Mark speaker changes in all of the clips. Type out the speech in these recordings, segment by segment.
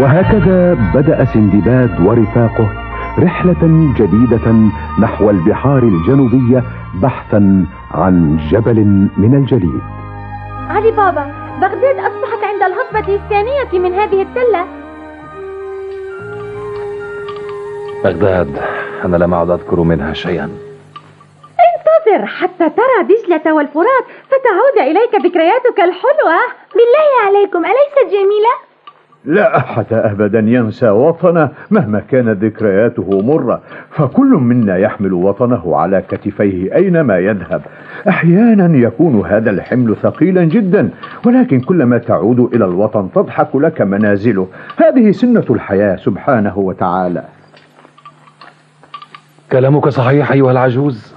Speaker 1: وهكذا بدأ سندباد ورفاقه رحلة جديدة نحو البحار الجنوبية بحثا عن جبل من الجليد.
Speaker 2: علي بابا بغداد أصبحت عند الهضبة الثانية من هذه التلة.
Speaker 3: بغداد أنا لم أعد أذكر منها شيئا.
Speaker 2: انتظر حتى ترى دجلة والفرات فتعود إليك ذكرياتك الحلوة. بالله عليكم أليست جميلة؟
Speaker 4: لا أحد أبدا ينسى وطنه مهما كانت ذكرياته مرة فكل منا يحمل وطنه على كتفيه أينما يذهب. أحيانا يكون هذا الحمل ثقيلا جدا ولكن كلما تعود إلى الوطن تضحك لك منازله. هذه سنة الحياة سبحانه وتعالى.
Speaker 3: كلامك صحيح أيها العجوز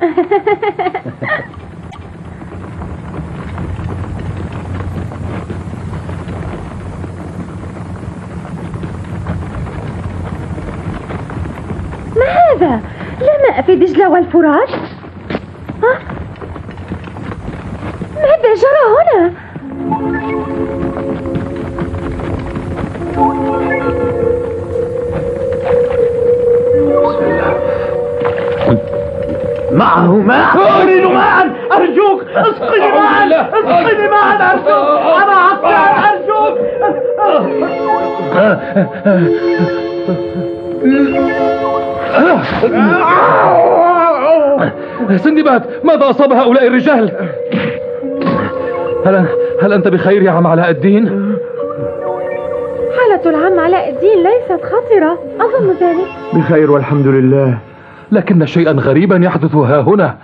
Speaker 2: ما هذا؟ لا ماء في دجلة والفرات؟ ها؟ ماذا جرى هنا؟
Speaker 4: معه ماء أريد ماء أرجوك اسقني ماء اسقني ماء أرجوك أنا عطشان أرجوك
Speaker 3: سندباد ماذا أصاب هؤلاء الرجال؟ هل, هل أنت بخير يا عم علاء الدين؟
Speaker 2: حالة العم علاء الدين ليست خطرة أظن ذلك
Speaker 4: بخير والحمد لله
Speaker 3: لكن شيئا غريبا يحدث ها هنا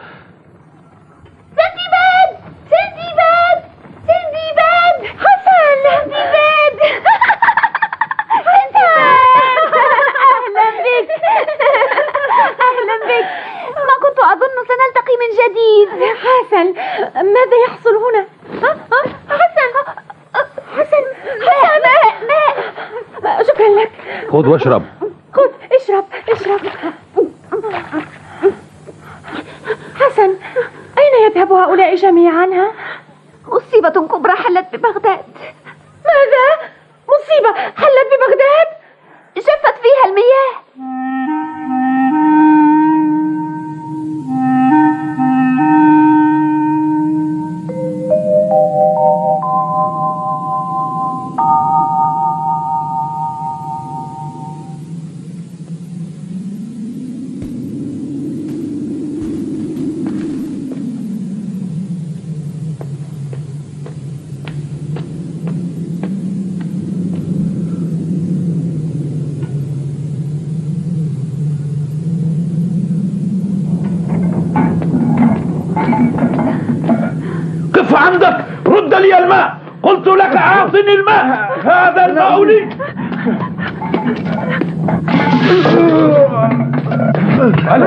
Speaker 2: سندباد سندباد سندباد حسن سندباد أهلا بك أهلا بك ما كنت أظن سنلتقي من جديد حسن ماذا يحصل هنا؟ ها؟ ها؟ حسن حسن حسن ماء ماء شكرا لك
Speaker 3: خذ واشرب.
Speaker 2: خذ اشرب اشرب. حسن أين يذهب هؤلاء جميعا؟ ها؟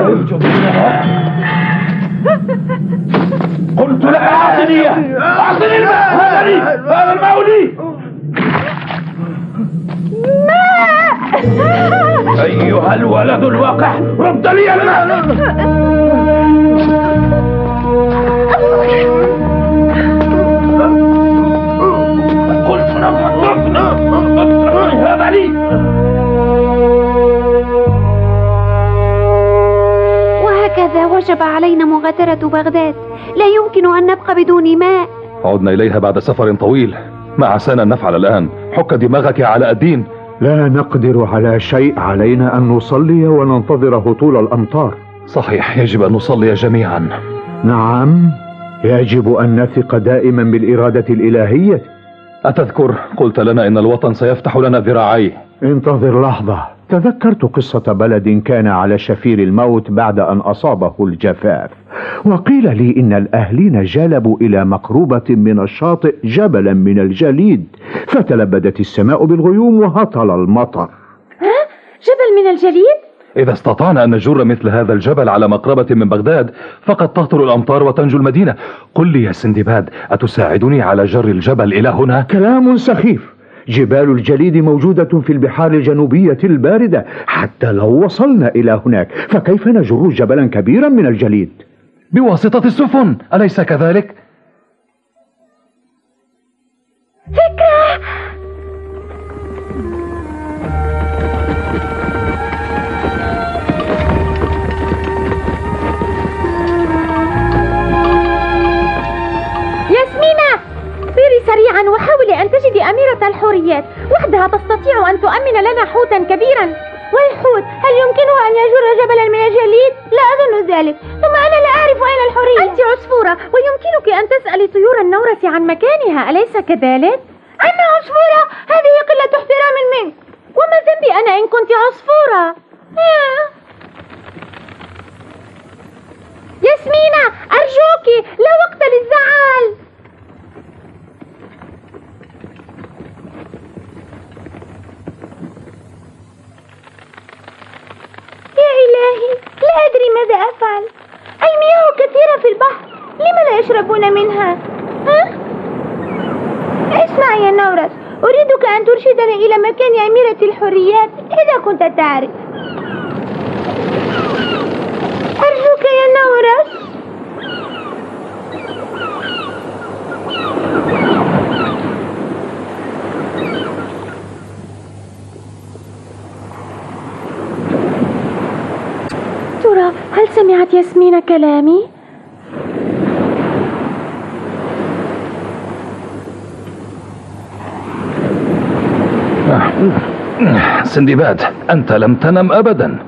Speaker 4: يوجد قلت لك أعطني إياه. أعطني الماء. هذا لي. هذا الماء لي. أيها الولد الوقح رد لي الماء. نعم هذا لي
Speaker 5: وهكذا وجب علينا مغادرة بغداد. لا يمكن أن نبقى بدون ماء.
Speaker 3: عدنا إليها بعد سفر طويل. ما عسانا أن نفعل الآن. حك دماغك يا علاء الدين.
Speaker 4: لا نقدر على شيء. علينا أن نصلي وننتظر هطول الأمطار.
Speaker 3: صحيح. يجب أن نصلي جميعا.
Speaker 4: نعم. يجب أن نثق دائما بالإرادة الإلهية.
Speaker 3: أتذكر؟ قلت لنا إن الوطن سيفتح لنا ذراعيه.
Speaker 4: انتظر لحظة. تذكرت قصة بلد كان على شفير الموت بعد أن أصابه الجفاف. وقيل لي إن الأهلين جلبوا إلى مقروبة من الشاطئ جبلا من الجليد فتلبدت السماء بالغيوم وهطل المطر.
Speaker 2: ها؟ جبل من الجليد؟
Speaker 3: إذا استطعنا أن نجر مثل هذا الجبل على مقربة من بغداد فقد تهطل الأمطار وتنجو المدينة قل لي يا سندباد أتساعدني على جر الجبل إلى هنا؟
Speaker 4: كلام سخيف جبال الجليد موجودة في البحار الجنوبية الباردة حتى لو وصلنا إلى هناك فكيف نجر جبلا كبيرا من الجليد؟
Speaker 3: بواسطة السفن أليس كذلك؟
Speaker 2: فكرة نجد أميرة الحوريات. وحدها تستطيع أن تؤمن لنا حوتا كبيرا. والحوت هل يمكنه أن يجر جبلا من الجليد؟ لا أظن ذلك. ثم أنا لا أعرف أين الحورية. أنت عصفورة. ويمكنك أن تسألي طيور النورس عن مكانها. أليس كذلك؟ أنا عصفورة. هذه قلة احترام منك. وما ذنبي أنا إن كنت عصفورة؟ ياسمينة أرجوك. لا وقت للزعل. يا إلهي لا أدري ماذا أفعل. المياه كثيرة في البحر لم لا يشربون منها؟ ها؟ اسمع يا نورس أريدك أن ترشدني إلى مكان أميرة الحريات إذا كنت تعرف. أرجوك يا نورس ترى هل سمعت ياسمين كلامي؟
Speaker 3: سندباد أنت لم تنم أبدا.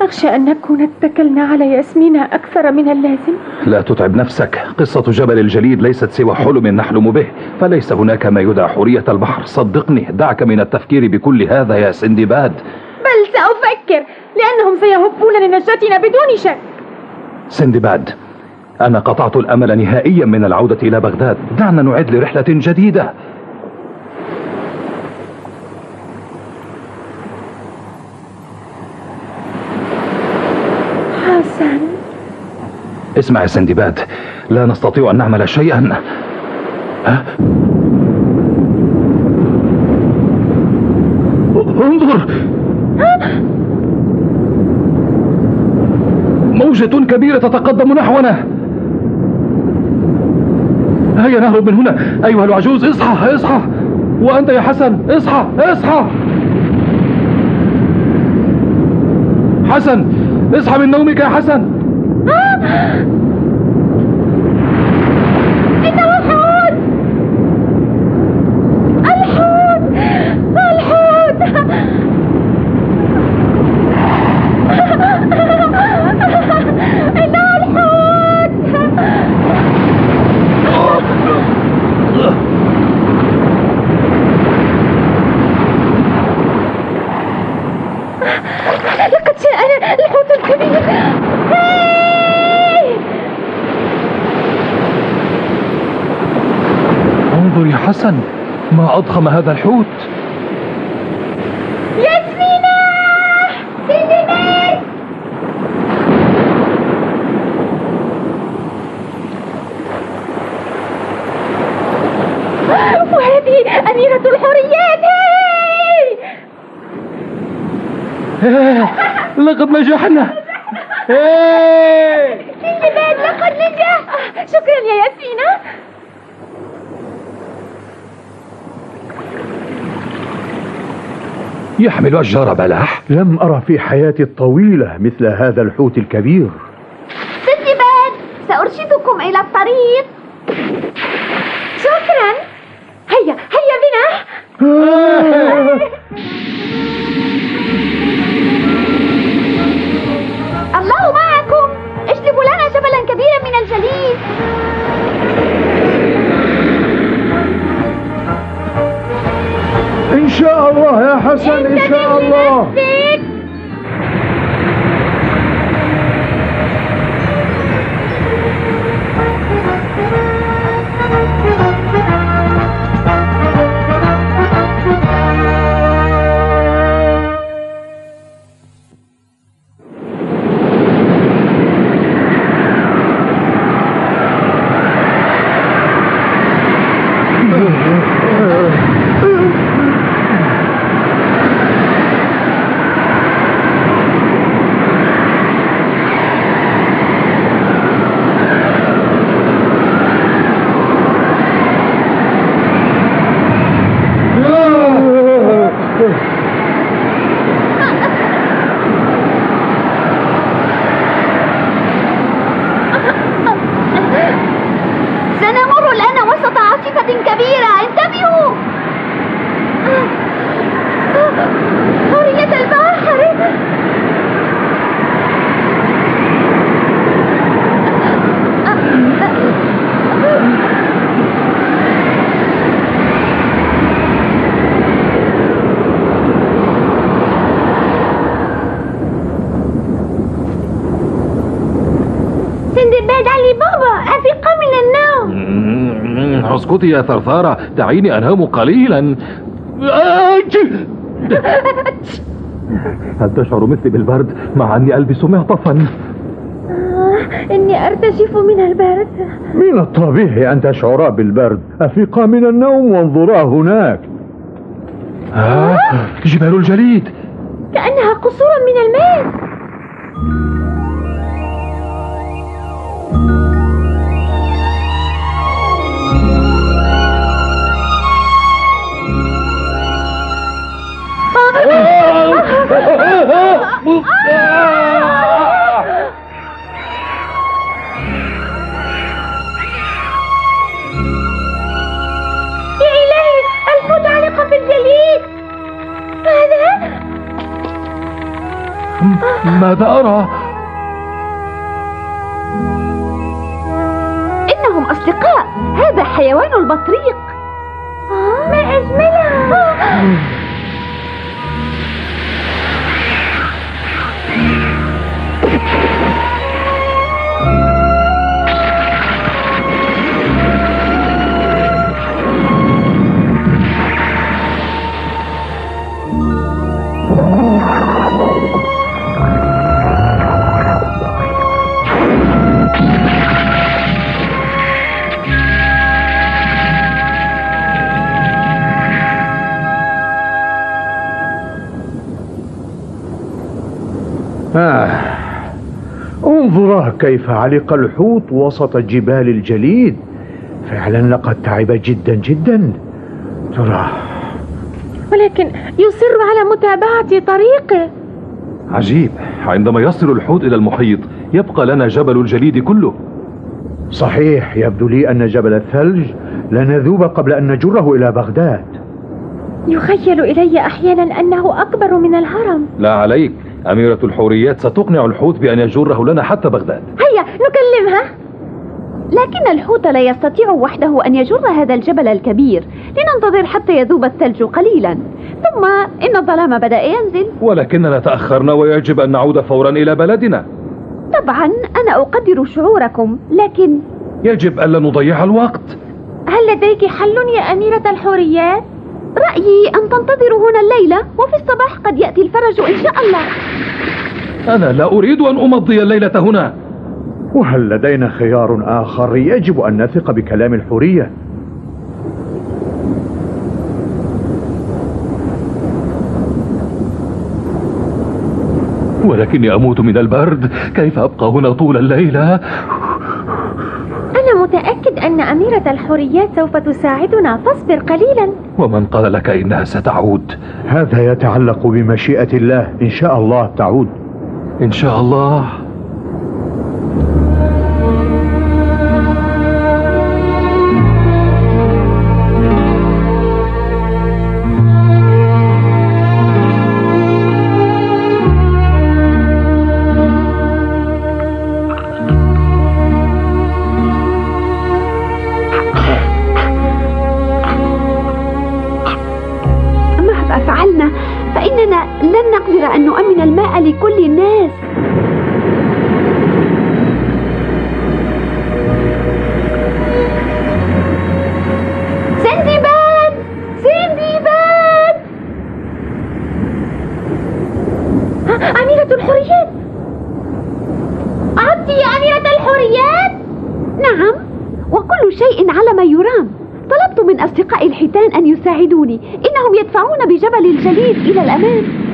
Speaker 2: أخشى أن نكون اتكلنا على ياسمين أكثر من اللازم.
Speaker 3: لا تتعب نفسك قصة جبل الجليد ليست سوى حلم نحلم به فليس هناك ما يدعى حورية البحر. صدقني دعك من التفكير بكل هذا يا سندباد
Speaker 2: بل سأفكر لأنهم سيهبون لنجاتنا بدون شك.
Speaker 3: سندباد أنا قطعت الأمل نهائيا من العودة إلى بغداد. دعنا نعد لرحلة جديدة.
Speaker 2: حسن.
Speaker 3: اسمع يا سندباد لا نستطيع أن نعمل شيئا. ها؟ انظر! موجة كبيرة تتقدم نحونا. هيا نهرب من هنا. أيها العجوز اصحى اصحى. وأنت يا حسن اصحى اصحى. حسن اصحى من نومك يا حسن
Speaker 2: إنه الحوت الحوت الحوت إنه الحوت لقد جاءنا الحوت الكبير هاي!
Speaker 3: انظر يا حسن ما أضخم هذا الحوت.
Speaker 2: ياسمينة! سيدي وهذه أميرة الحريات!
Speaker 3: لقد نجحنا.
Speaker 2: سندباد لقد نجح؟ شكرا يا ياسمينة!
Speaker 3: يحمل أشجار بلح
Speaker 4: لم أرى في حياتي الطويلة مثل هذا الحوت الكبير.
Speaker 2: سندباد سأرشدكم إلى الطريق.
Speaker 4: حسن إن شاء الله
Speaker 3: اسكتي يا ثرثارة. دعيني أنام قليلا. هل تشعر مثلي بالبرد؟ مع أني ألبس معطفا.
Speaker 2: إني أرتجف من البرد.
Speaker 4: من الطبيعي أن تشعرا بالبرد. أفيقا من النوم وانظرا هناك.
Speaker 3: آه جبال الجليد.
Speaker 2: كأنها قصور من الماس
Speaker 4: كيف علق الحوت وسط جبال الجليد؟ فعلا لقد تعب جدا جدا. ترى.
Speaker 2: ولكن يصر على متابعة طريقه.
Speaker 3: عجيب. عندما يصل الحوت إلى المحيط يبقى لنا جبل الجليد كله.
Speaker 4: صحيح يبدو لي أن جبل الثلج لنذوب قبل أن نجره إلى بغداد.
Speaker 2: يخيل إلي أحيانا أنه أكبر من الهرم.
Speaker 3: لا عليك. أميرة الحوريات ستقنع الحوت بأن يجره لنا حتى بغداد.
Speaker 2: هيا نكلمها.
Speaker 5: لكن الحوت لا يستطيع وحده أن يجر هذا الجبل الكبير لننتظر حتى يذوب الثلج قليلا. ثم إن الظلام بدأ ينزل.
Speaker 3: ولكننا تأخرنا ويجب أن نعود فورا إلى بلدنا.
Speaker 5: طبعا أنا أقدر شعوركم لكن
Speaker 3: يجب ألا نضيع الوقت.
Speaker 2: هل لديك حل يا أميرة الحوريات؟
Speaker 5: رأيي أن تنتظروا هنا الليلة وفي الصباح قد يأتي الفرج إن شاء الله.
Speaker 3: أنا لا أريد أن أمضي الليلة هنا.
Speaker 4: وهل لدينا خيار آخر يجب أن نثق بكلام الحورية؟
Speaker 3: ولكني أموت من البرد. كيف أبقى هنا طول الليلة؟
Speaker 2: متأكد أن أميرة الحوريات سوف تساعدنا. فاصبر قليلا.
Speaker 3: ومن قال لك إنها ستعود؟
Speaker 4: هذا يتعلق بمشيئة الله. إن شاء الله تعود.
Speaker 3: إن شاء الله.
Speaker 5: يساعدوني إنهم يدفعون بجبل الجليد إلى الأمام.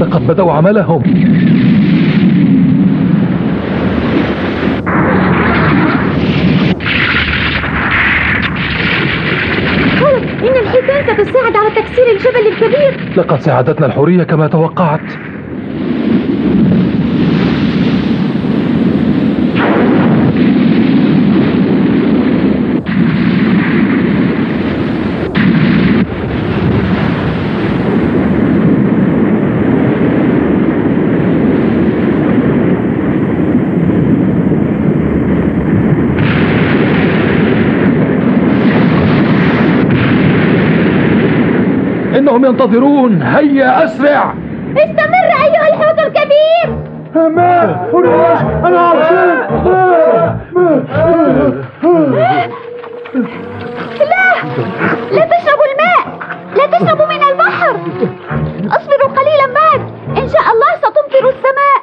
Speaker 3: لقد بدأوا عملهم
Speaker 2: خلص إن ستساعد على تكسير الجبل الكبير.
Speaker 3: لقد ساعدتنا الحورية كما توقعت. إنهم ينتظرون. هيا أسرع.
Speaker 2: استمر أيها الحوت الكبير.
Speaker 4: ما هناك أنا عطشان
Speaker 2: لا لا تشربوا الماء. لا تشربوا من البحر. أصبروا قليلا بعد. إن شاء الله ستمطر السماء.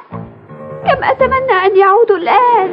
Speaker 5: كم أتمنى أن يعودوا الآن؟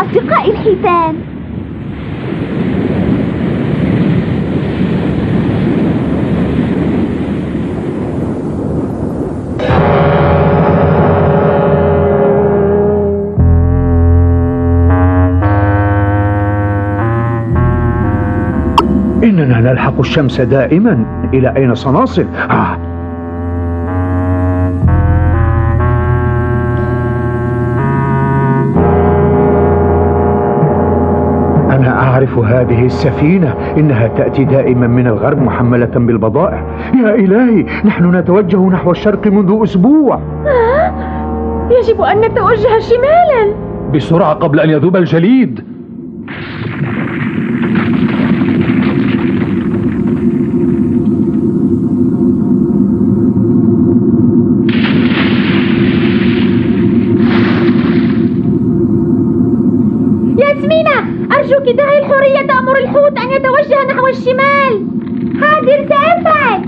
Speaker 5: أصدقائي الحيتان
Speaker 4: إننا نلحق الشمس دائما إلى أين سنصل؟ آه. أعرف هذه السفينة. إنها تأتي دائما من الغرب محملة بالبضائع. يا إلهي نحن نتوجه نحو الشرق منذ أسبوع.
Speaker 2: يجب أن نتوجه شمالا.
Speaker 3: بسرعة قبل أن يذوب الجليد.
Speaker 2: أرجوك دعي الحورية تأمر الحوت أن يتوجه نحو الشمال. حاضر سأفعل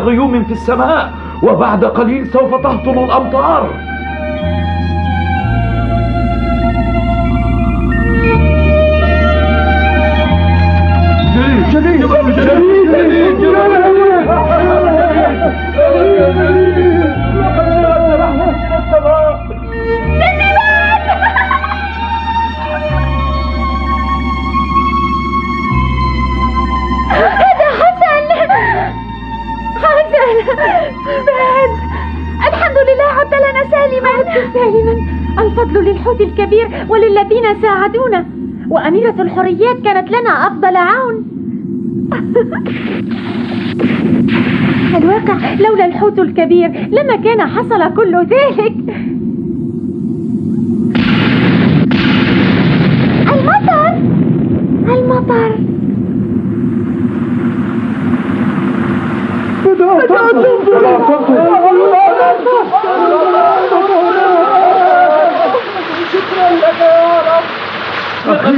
Speaker 6: غيوم في السماء وبعد قليل سوف تهطل الأمطار.
Speaker 2: ساعدونا وأميرة الحريات كانت لنا أفضل عون. الواقع لولا الحوت الكبير لما كان حصل كل ذلك.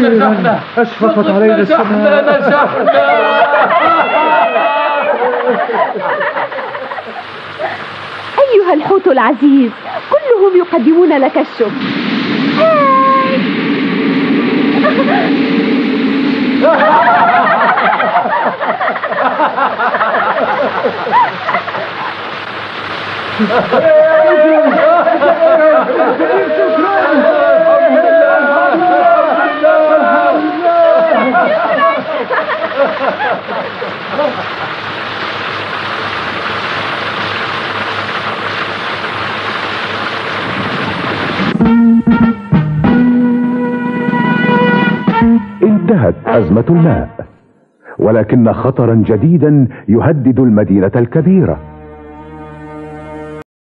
Speaker 4: أخيرا أشرفت علينا السماء نجحنا.
Speaker 5: نجحنا أيها الحوت العزيز كلهم يقدمون لك الشكر.
Speaker 1: أزمة الماء ولكن خطرا جديدا يهدد المدينة الكبيرة.